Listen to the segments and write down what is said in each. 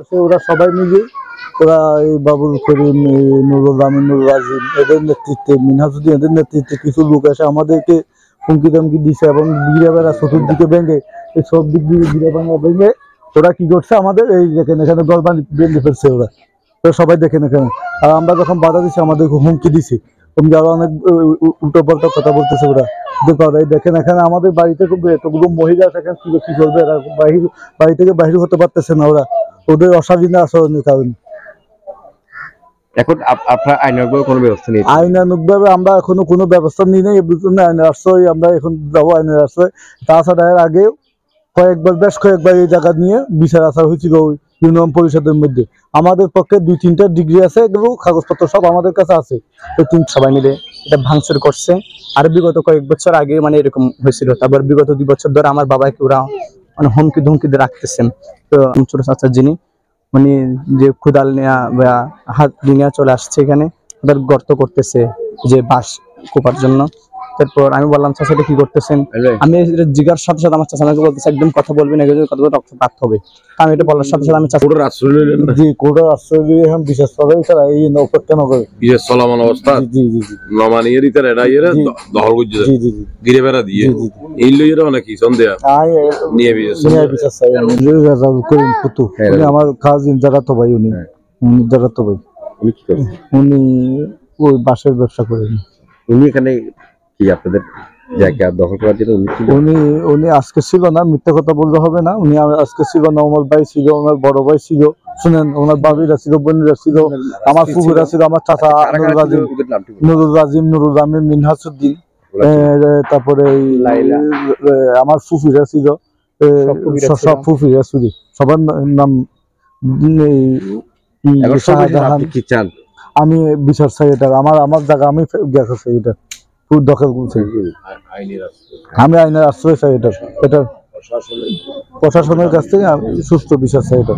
আছে, ওরা সবাই মিলে, ওরা এই বাবুল করিম নুরুল আমিন, নুরুল আজিম, এদের নেতৃত্বে, মিনহাজুদ্দিন, এদের নেতৃত্বে কিছু লোক এসে আমাদেরকে হুমকি দামকি দিছে এবং বিড়াবেড়া চতুর্দিকে ভেঙে, এই সব দিক দিয়ে বিড়া ভাঙা ভেঙে, ওরা কি করছে আমাদের, এই দেখেন, এখানে গল বানি বেঁধে ফেলছে ওরা। ওরা সবাই দেখেন এখানে। আর আমরা যখন বাধা দিচ্ছি আমাদেরকে হুমকি দিছে। হুমকি আরও অনেক উল্টো পাল্টা কথা বলতেছে ওরা। দেখো দেখেন এখানে আমাদের বাড়িতে এতগুলো মহিলা কি কি করবে? এরা বাহির, বাড়ি থেকে বাহির হতে পারতেছে না ওরা। ওদের অস্বাধীন আচরণের কারণে। এখন আপনার কোনো ব্যবস্থা নেই? আমরা এখনও কোনো ব্যবস্থা নিই নাই এর আইনের আশ্রয় আমরা এখন যাব আইনের আশ্রয়। তাছাড়া এর আগেও কয়েকবার বেশ কয়েকবার এই জায়গা নিয়ে বিচার আসা হয়েছিল ওই ইউনিয়ন পরিষদের মধ্যে। আমাদের পক্ষে দুই তিনটা ডিগ্রি আছে এগুলো কাগজপত্র সব আমাদের কাছে আছে। তো তিন সবাই মিলে এটা ভাঙচুর করছে। আর বিগত কয়েক বছর আগে মানে এরকম হয়েছিল। তারপর বিগত দুই বছর ধরে আমার বাবাকে ওরা মানে হুমকি ধুমকি দিয়ে রাখতেছেন। তো ছোট চাচা যিনি, উনি যে খুদাল নেয়া বা হাত নিয়ে চলে আসছে এখানে ওদের গর্ত করতেছে যে বাস কোপার জন্য। তারপর আমি বললাম চাচা এটা কি করতেছেন? আমি জিগার সাথে সাথে আমার চাচা আমাকে বলতেছে একদম কথা বলবি না এগুলো কথা বলে রক্তপাত হবে। আমি এটা বলার সাথে সাথে আমি আশ্রয় না? জি কোর্টের আশ্রয় দিয়ে এখন বিশেষ করে তারা এই নৌপট্টা নগর বিশেষ চলমান অবস্থা? জি জি জি নমানিয়ে দিতে এটা ইয়ে জি। দখল করছে জি জি জি। গিরে বেড়া দিয়ে? এই লইয়ের অনেক কি সন্দেহ? নিয়ে আমি। রাজা করিম পুতু হ্যাঁ, উনি আমার কাজিন যারা তো ভাই উনি। হ্যাঁ। উনি যারা তো ভাই। উনি কি করেন? উনি ওই বাঁশের ব্যবসা করেন। উনি এখানে কি আপনাদের জায়গা দখল করার জন্য উনি উনি আজকে ছিল না মিথ্যা কথা বললে হবে না। উনি আজকে ছিল না আমার ভাই ছিল আমার বড় ভাই ছিল। শুনেন ওনার বাবিরা ছিল বোনেরা ছিল আমার ফুফুরা ছিল আমার চাচা নুরুল আজিম। নুরুল আজিম নুরুল আমিন মিনহাসুদ্দিন তারপরে আমার ফুফিরা ছিল সব ফুফিরা ছিল। সবার নাম কি চান? আমি বিচার চাই এটা আমার আমার জায়গা আমি চাই এটা দখল করছি আমি আইনের আশ্রয় চাই এটা এটা প্রশাসনের কাছ থেকে সুস্থ বিচার চাই এটা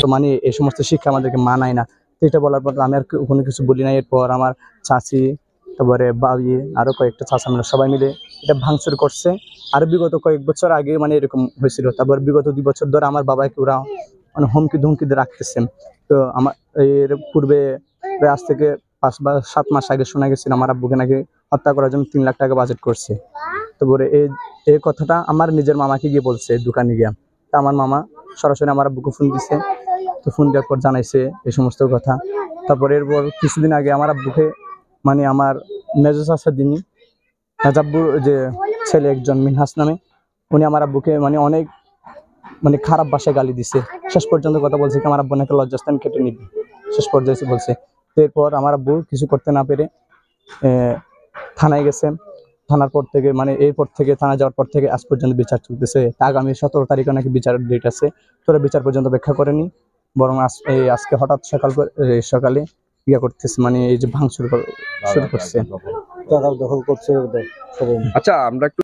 তো মানে এই সমস্ত শিক্ষা আমাদেরকে মানায় না। এটা বলার পর আমি আর কোনো কিছু বলি না এরপর আমার চাচি, তারপরে বাবি, আরও কয়েকটা চাচা মিলে সবাই মিলে এটা ভাঙচুর করছে। আর বিগত কয়েক বছর আগে মানে এরকম হয়েছিল। তারপর বিগত দুই বছর ধরে আমার বাবাকে ওরা মানে হুমকি ধুমকি রাখতেছেন তো আমার এর পূর্বে আজ থেকে পাঁচ বা সাত মাস আগে শোনা গেছিল আমার আব্বুকে নাকি হত্যা করার জন্য তিন লাখ টাকা বাজেট করছে। তারপরে এই এই কথাটা আমার নিজের মামাকে গিয়ে বলছে দোকানে গিয়া। তা আমার মামা সরাসরি আমার আব্বুকে ফোন দিছে। তো ফোন দেওয়ার পর জানাইছে এই সমস্ত কথা। তারপর এরপর কিছুদিন আগে আমার আব্বুকে মানে আমার মেজো চাষার দিনই রাজাব্বুর যে ছেলে একজন মিনহাস নামে, উনি আমার আব্বুকে মানে অনেক মানে খারাপ ভাষায় গালি দিছে। শেষ পর্যন্ত কথা বলছে কি, আমার আব্বু নাকি লজ্জাস্থান কেটে নিবি। শেষ পর্যায়ে বলছে এরপর আমার আব্বু কিছু করতে না পেরে থানায় গেছে থানার পর থেকে মানে এরপর থেকে থানা যাওয়ার পর থেকে আজ পর্যন্ত বিচার চলতেছে আগামী সতেরো তারিখে নাকি বিচারের ডেট আছে তোরা বিচার পর্যন্ত অপেক্ষা করেনি বরং আজকে হঠাৎ সকাল সকালে ইয়ে করতেছে মানে এই যে ভাঙচুর শুরু করছে আচ্ছা আমরা একটু